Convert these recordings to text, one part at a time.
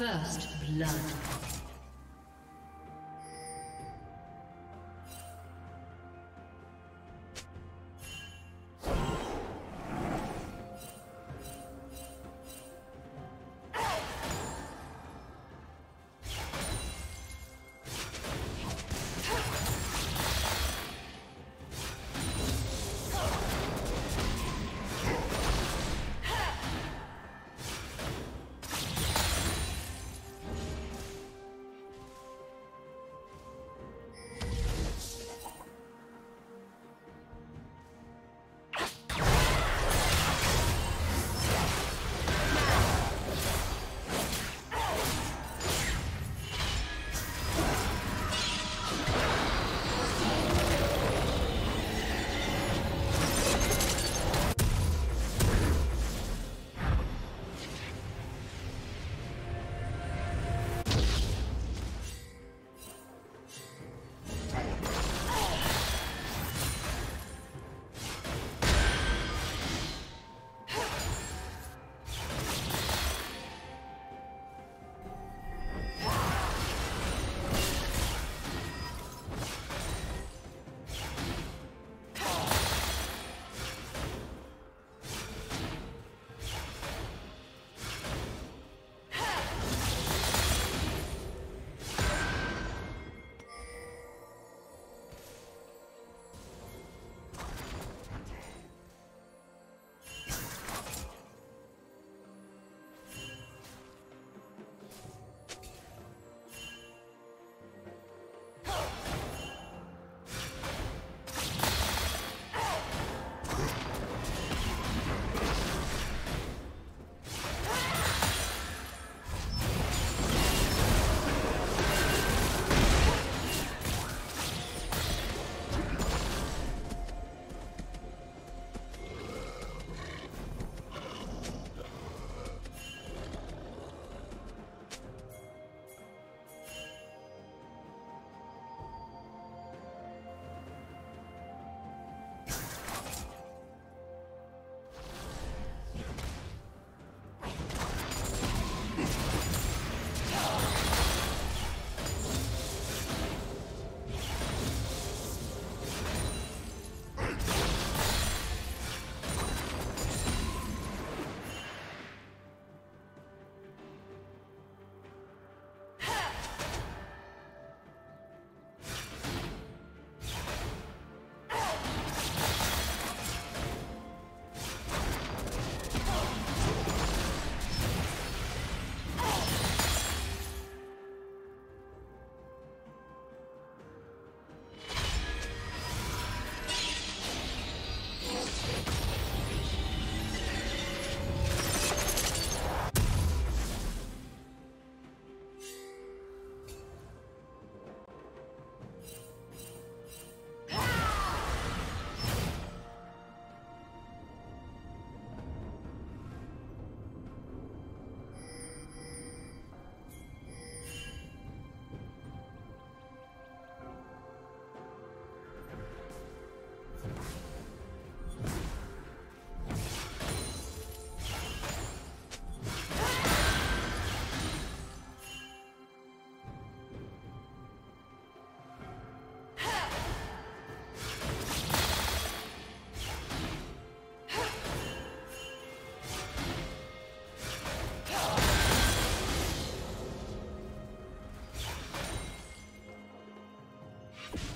First blood.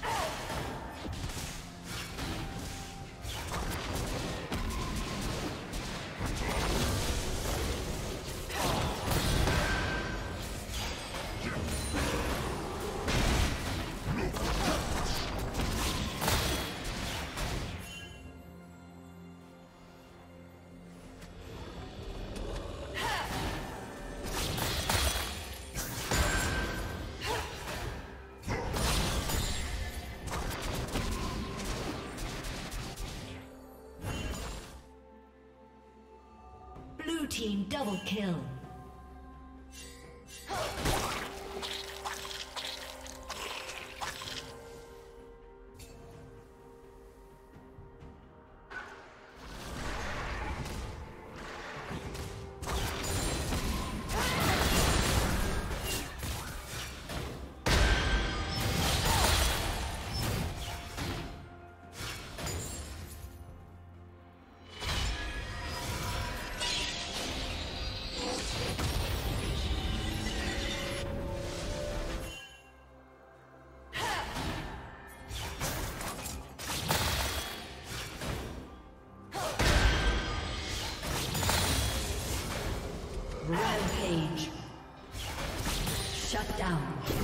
Ah! Team double kill. Down.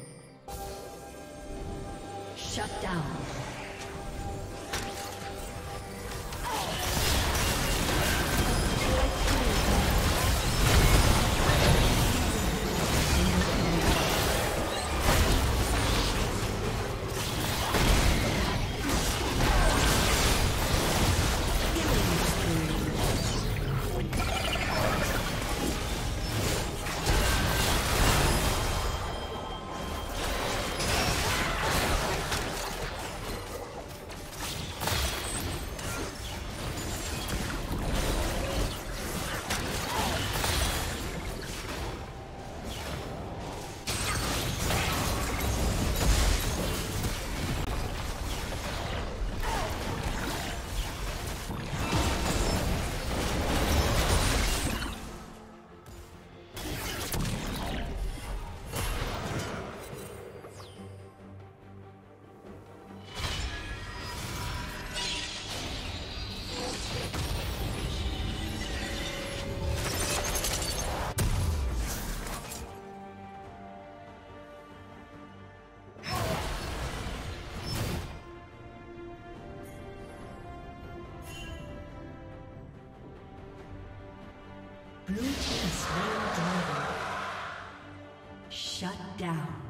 down.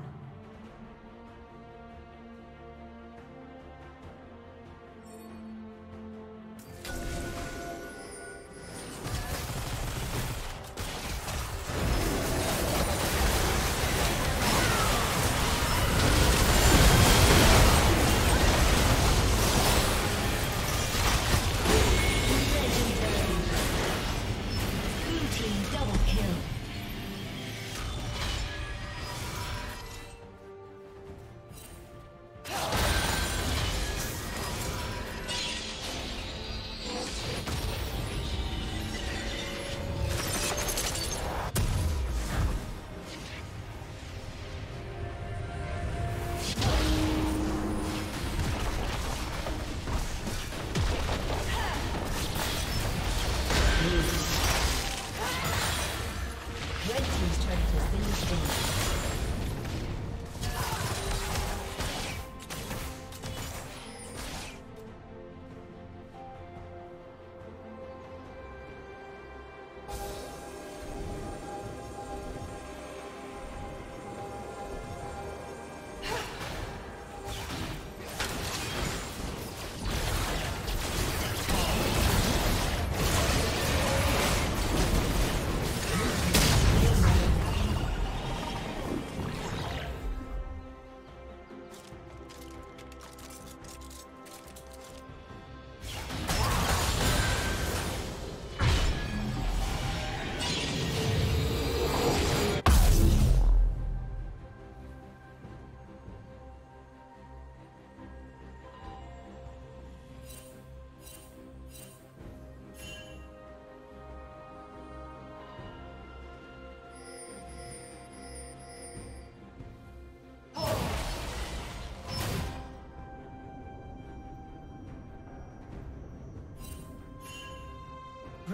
Shut down.